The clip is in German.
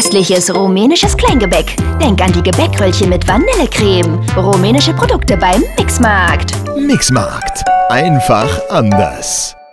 Köstliches rumänisches Kleingebäck. Denk an die Gebäckröllchen mit Vanillecreme. Rumänische Produkte beim Mixmarkt. Mixmarkt. Einfach anders.